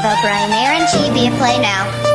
Steve Brian Aaron G. be a Play Now.